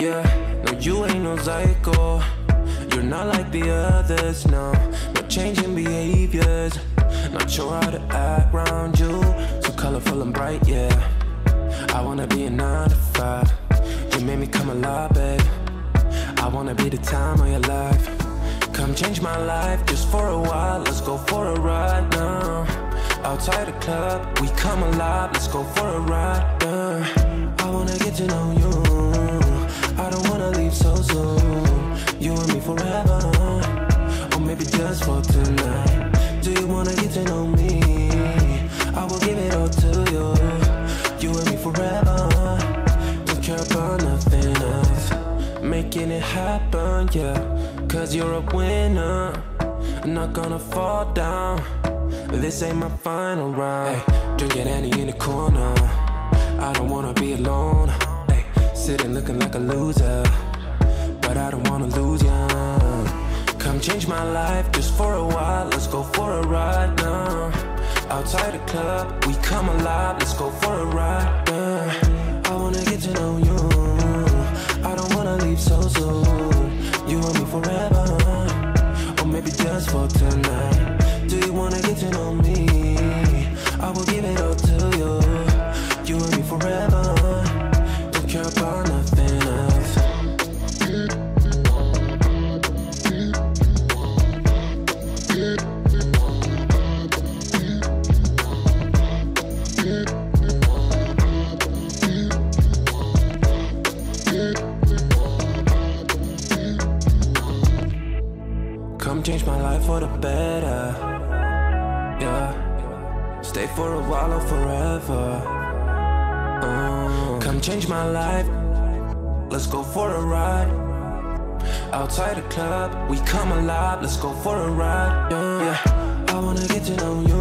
Yeah, no, you ain't no psycho. You're not like the others, no. No changing behaviors. Not sure how to act around you. So colorful and bright, yeah. I wanna be a nine to five. You made me come alive, babe. I wanna be the time of your life. Come change my life just for a while. Let's go for a ride now. Outside the club, we come alive. Let's go for a ride. Yeah. Or maybe just for tonight. Do you wanna get to know me? I will give it all to you. You and me forever. Don't care about nothing else. Making it happen, yeah. Cause you're a winner. I'm not gonna fall down. This ain't my final round. Hey, drinking Henny in the corner. I don't wanna be alone. Hey, sitting looking like a loser. Change my life just for a while. Let's go for a ride now. Outside the club, we come alive. Let's go for a ride. Come change my life for the better. Yeah. Stay for a while or forever. Uh, come change my life. Let's go for a ride. Outside the club, we come alive. Let's go for a ride. Yeah. I wanna get to know you.